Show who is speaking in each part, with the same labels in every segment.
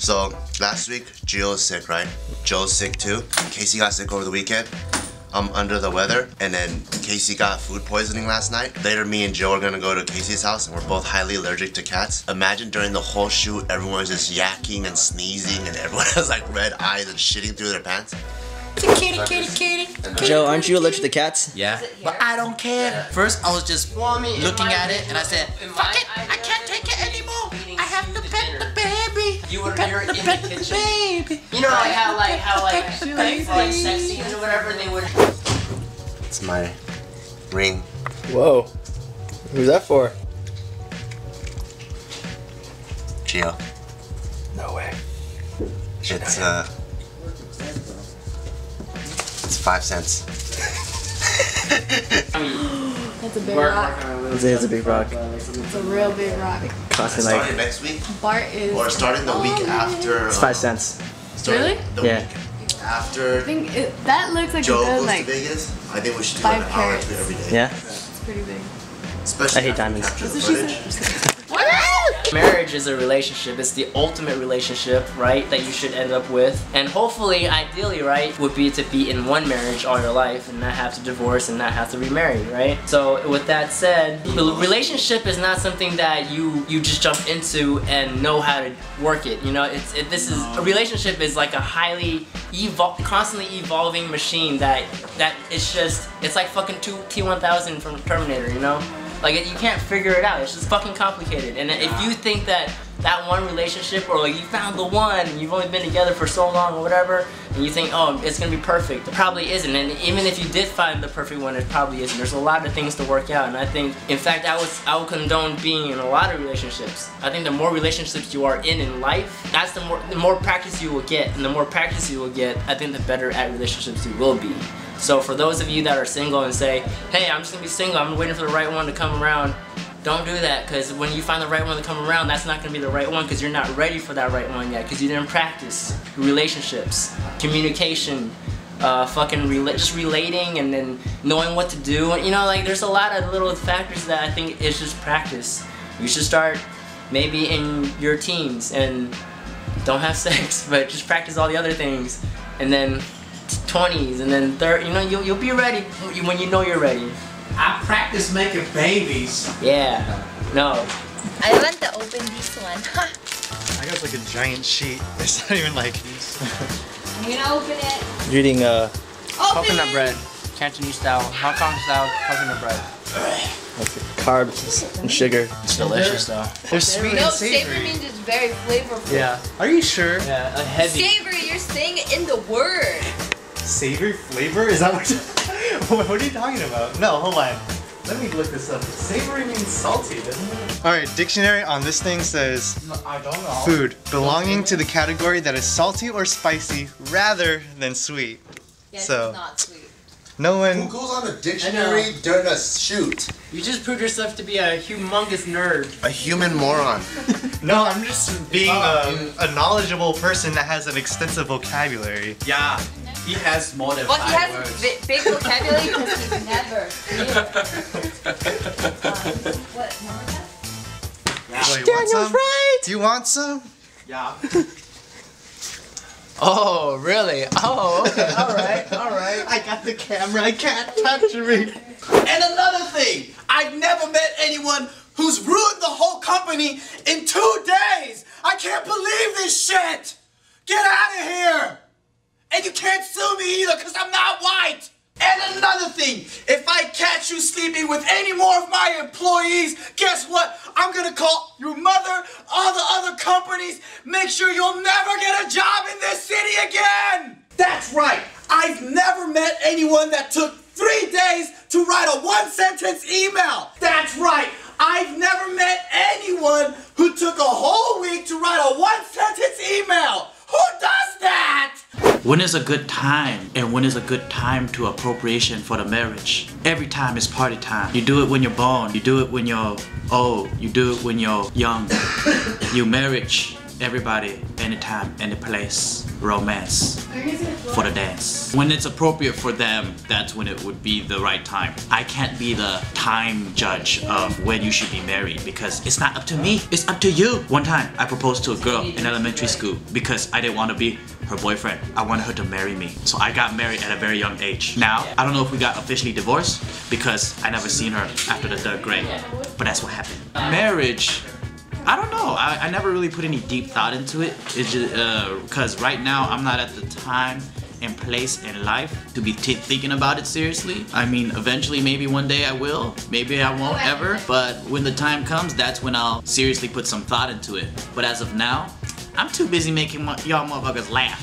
Speaker 1: So last week, Geo was sick, right? Joe Jo's sick too. Casey got sick over the weekend. I'm under the weather, and then Casey got food poisoning last night. Later, me and Joe are gonna go to Casey's house, and we're both highly allergic to cats. Imagine during the whole shoot, everyone was just yakking and sneezing, and everyone has like red eyes and shitting through their pants.
Speaker 2: Kitty, kitty, kitty.
Speaker 3: Joe, aren't you allergic to cats?
Speaker 2: Yeah, but I don't care. First, I was just warming looking at it, and I said, "Fuck it, I can't take it
Speaker 4: You were
Speaker 2: Pet
Speaker 4: you're in the kitchen.
Speaker 2: baby.
Speaker 4: You know like how like how like
Speaker 2: Pet
Speaker 4: like, like sex scenes or whatever they would
Speaker 1: It's my ring.
Speaker 3: Whoa. Who's that for?
Speaker 1: Geo.
Speaker 3: No way.
Speaker 1: It's uh, it's five cents.
Speaker 5: That's a big
Speaker 4: work
Speaker 5: rock.
Speaker 3: It's, it's a big rock.
Speaker 5: It's a real big rock.
Speaker 3: Costing like
Speaker 1: Starting next week,
Speaker 5: Bart is.
Speaker 1: or starting the week after.
Speaker 3: it's
Speaker 1: uh,
Speaker 3: five cents.
Speaker 1: starting
Speaker 5: Really?
Speaker 1: The
Speaker 3: Yeah.
Speaker 1: week after
Speaker 5: I think it, that looks like
Speaker 1: Joe
Speaker 5: a good
Speaker 1: goes
Speaker 5: like.
Speaker 1: to Vegas, I think we should do
Speaker 5: five
Speaker 1: like an hour or two every day.
Speaker 3: Yeah.
Speaker 5: It's pretty big.
Speaker 1: Especially
Speaker 3: I hate diamonds.
Speaker 4: Marriage is a relationship. It's the ultimate relationship, right? That you should end up with. And hopefully, ideally, right, would be to be in one marriage all your life and not have to divorce and not have to remarry, right? So with that said, the relationship is not something that you you just jump into and know how to work it. You know, it's it, this is a relationship is like a highly evol- constantly evolving machine that that it's just it's like fucking two T1000 from Terminator, you know? Like you can't figure it out. It's just fucking complicated. And if you think that that one relationship or like you found the one and you've only been together for so long or whatever, and you think, oh, it's gonna be perfect, it probably isn't. And even if you did find the perfect one, it probably isn't. There's a lot of things to work out. And I think, in fact, I would I would condone being in a lot of relationships. I think the more relationships you are in in life, that's the more the more practice you will get, and the more practice you will get, I think the better at relationships you will be. So for those of you that are single and say, hey, I'm just gonna be single, I'm waiting for the right one to come around, don't do that because when you find the right one to come around, that's not gonna be the right one because you're not ready for that right one yet because you didn't practice relationships, communication, uh, fucking rela- just relating and then knowing what to do. You know, like there's a lot of little factors that I think is just practice. You should start maybe in your teens and don't have sex, but just practice all the other things, and then 20s, and then 30. You know, you'll you'll be ready when you know you're ready.
Speaker 6: I practice making babies.
Speaker 4: Yeah. No.
Speaker 7: I want to open this one.
Speaker 8: I got like a giant sheet. It's not even like.
Speaker 5: I'm gonna open it.
Speaker 3: You're eating uh,
Speaker 5: Open
Speaker 4: Coconut
Speaker 5: it.
Speaker 4: bread, Cantonese style, Hong Kong style coconut bread.
Speaker 3: what's it, carbs and sugar.
Speaker 4: It's delicious though.
Speaker 8: They're sweet
Speaker 5: No,
Speaker 8: and
Speaker 5: savory
Speaker 8: savory.
Speaker 5: means it's very flavorful.
Speaker 8: Yeah. Are you sure?
Speaker 4: Yeah, a heavy.
Speaker 5: Savory, you're saying it in the word.
Speaker 8: Savory flavor? Is that what? what what are you talking about? No, hold on. Let me look this up. Savory means salty, doesn't it? All right. Dictionary on this thing says
Speaker 6: I don't know.
Speaker 8: food belonging to the category that is salty or spicy rather than sweet.
Speaker 5: Yes,
Speaker 8: So-
Speaker 5: it's not sweet.
Speaker 8: No one...
Speaker 1: Who goes on a dictionary during a shoot?
Speaker 4: You just proved yourself to be a humongous nerd.
Speaker 1: A human moron.
Speaker 8: No, I'm just being a, a knowledgeable person that has an extensive vocabulary.
Speaker 6: Yeah, he has more than
Speaker 5: Well, he has
Speaker 6: words.
Speaker 5: bi- big vocabulary because he's never. Uh, what number is that?
Speaker 8: You want some? Do you want some?
Speaker 6: Yeah.
Speaker 4: Oh, really? Oh, okay. All right. All right.
Speaker 8: I got the camera. I can't touch it.
Speaker 6: And another thing, I've never met anyone who's ruined the whole company in two days. I can't believe this shit. Get out of here. And you can't sue me either because I'm not white. And another thing, if I catch you sleeping with any more of my employees, guess what? I'm gonna call your mother, all the other companies, make sure you'll never get a job in this city again! That's right, I've never met anyone that took three days to write a one sentence email! That's right, I've never met anyone who took a whole week to write a one sentence email! Who does that?
Speaker 9: When is a good time and when is a good time to appropriation for the marriage? Every time is party time. You do it when you're born, you do it when you're old, you do it when you're young. You marriage everybody, anytime, any place, romance for the dance. When it's appropriate for them, that's when it would be the right time. I can't be the time judge of when you should be married because it's not up to me, it's up to you. One time, I proposed to a girl in elementary school because I didn't want to be her boyfriend. I wanted her to marry me. So I got married at a very young age. Now, I don't know if we got officially divorced because I never seen her after the third grade, but that's what happened. Marriage I don't know. I, I never really put any deep thought into it. It's just uh, because right now I'm not at the time and place in life to be thinking about it seriously. I mean, eventually, maybe one day I will. Maybe I won't ever. But when the time comes, that's when I'll seriously put some thought into it. But as of now, I'm too busy making y'all motherfuckers laugh.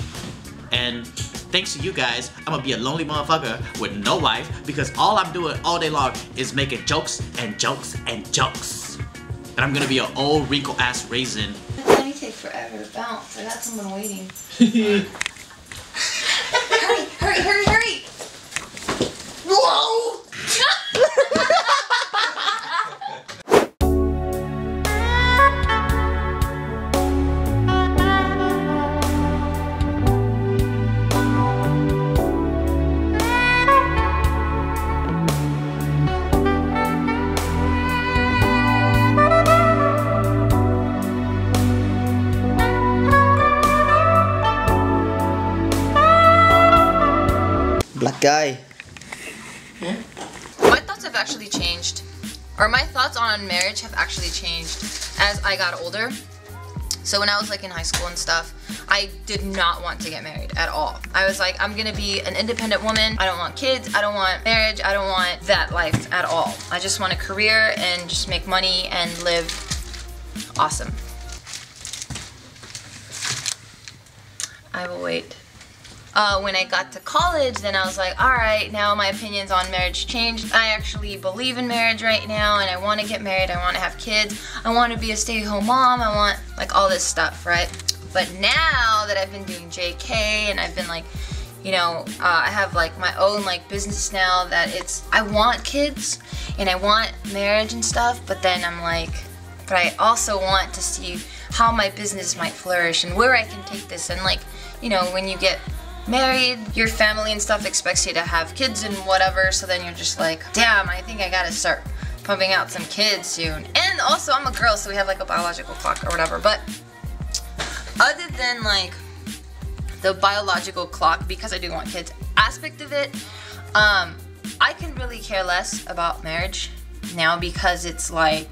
Speaker 9: And thanks to you guys, I'm gonna be a lonely motherfucker with no wife because all I'm doing all day long is making jokes and jokes and jokes. And I'm gonna be an old wrinkle ass raisin.
Speaker 5: It's gonna take forever to bounce. I got someone waiting. hurry, hurry, hurry,
Speaker 3: Black guy.
Speaker 7: My thoughts have actually changed. Or my thoughts on marriage have actually changed as I got older. So when I was like in high school and stuff, I did not want to get married at all. I was like, I'm gonna be an independent woman. I don't want kids. I don't want marriage. I don't want that life at all. I just want a career and just make money and live awesome. I will wait. Uh, when I got to college, then I was like, all right, now my opinions on marriage changed. I actually believe in marriage right now, and I want to get married. I want to have kids. I want to be a stay-at-home mom. I want like all this stuff, right? But now that I've been doing JK and I've been like, you know, uh, I have like my own like business now that it's I want kids and I want marriage and stuff, but then I'm like, but I also want to see how my business might flourish and where I can take this and like, you know, when you get married, your family and stuff expects you to have kids and whatever, so then you're just like, damn, I think I gotta start pumping out some kids soon. And also, I'm a girl, so we have like a biological clock or whatever, but other than like the biological clock, because I do want kids aspect of it, um, I can really care less about marriage now because it's like,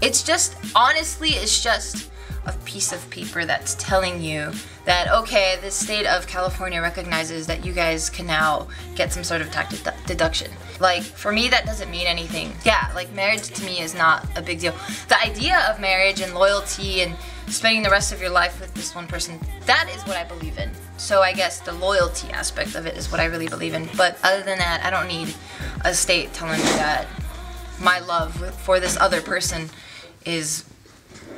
Speaker 7: it's just, honestly, it's just a piece of paper that's telling you that okay, the state of California recognizes that you guys can now get some sort of tax dedu- deduction. Like for me, that doesn't mean anything. Yeah, like marriage to me is not a big deal. The idea of marriage and loyalty and spending the rest of your life with this one person, that is what I believe in. So I guess the loyalty aspect of it is what I really believe in. But other than that, I don't need a state telling me that my love for this other person is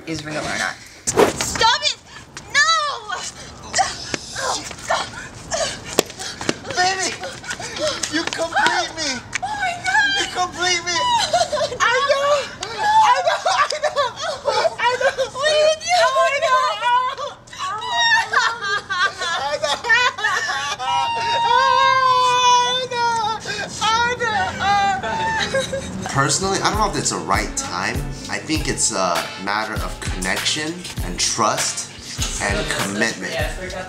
Speaker 7: is real or not. Stop it! No!
Speaker 6: Baby! You complete me!
Speaker 7: Oh my god!
Speaker 6: You complete me! I know! I know! I know! I know!
Speaker 7: What are you doing? Oh my god!
Speaker 6: I know! I know! I know!
Speaker 1: Personally, I don't know if it's the right time. I think it's a matter of connection and trust and commitment.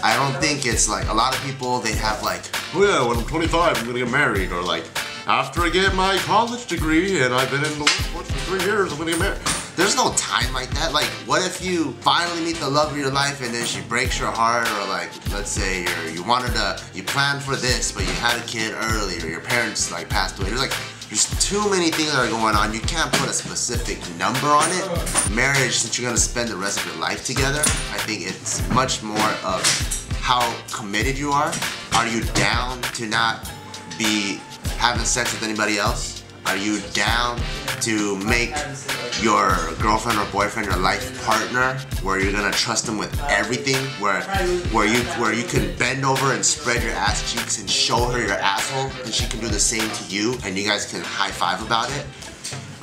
Speaker 1: I don't think it's like a lot of people they have like, oh yeah, when I'm 25 I'm gonna get married or like after I get my college degree and I've been in the workforce for three years I'm gonna get married. There's no time like that. Like, what if you finally meet the love of your life and then she breaks your heart, or like, let's say you're you wanted to, you planned for this, but you had a kid early, or your parents like passed away. There's like, there's too many things that are going on. You can't put a specific number on it. Marriage, since you're gonna spend the rest of your life together, I think it's much more of how committed you are. Are you down to not be having sex with anybody else? Are you down to make your girlfriend or boyfriend your life partner where you're gonna trust them with everything where where you where you can bend over and spread your ass cheeks and show her your asshole and she can do the same to you and you guys can high five about it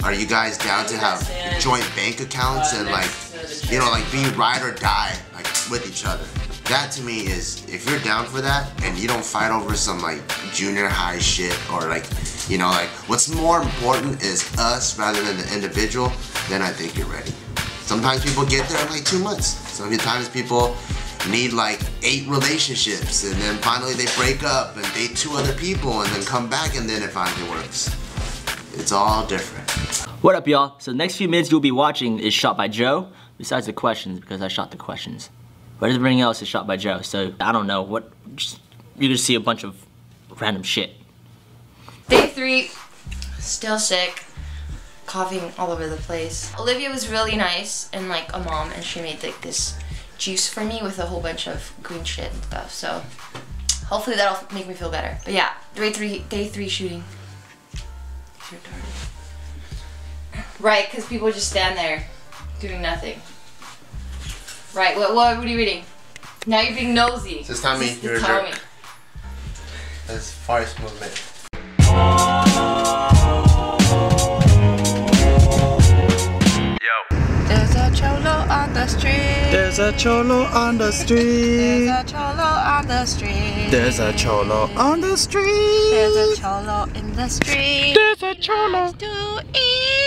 Speaker 1: are you guys down to have joint bank accounts and like you know, like be ride or die like with each other. That to me is if you're down for that and you don't fight over some like junior high shit or like you know like what's more important is us rather than the individual, then I think you're ready. Sometimes people get there in like two months. Sometimes people need like eight relationships and then finally they break up and date two other people and then come back and then it finally works. It's all different.
Speaker 3: What up, y'all? So the next few minutes you'll be watching is shot by Joe, besides the questions, because I shot the questions. But everything else is shot by Joe, so I don't know what. Just, you can see a bunch of random shit.
Speaker 7: Day three, still sick, coughing all over the place. Olivia was really nice and like a mom, and she made like this juice for me with a whole bunch of green shit and stuff. So hopefully that'll make me feel better. But yeah, day three, day three shooting. Right, because people just stand there doing nothing. Right, what, what, what are you reading? Now you're being nosy.
Speaker 1: Just tell me
Speaker 7: Just-
Speaker 1: you're a
Speaker 7: just tell me.
Speaker 1: That's movement.
Speaker 5: There's a cholo on the street.
Speaker 9: There's
Speaker 5: a cholo on the street.
Speaker 9: There's a cholo on the street.
Speaker 5: There's a cholo in the street.
Speaker 9: There's a cholo.
Speaker 5: To eat.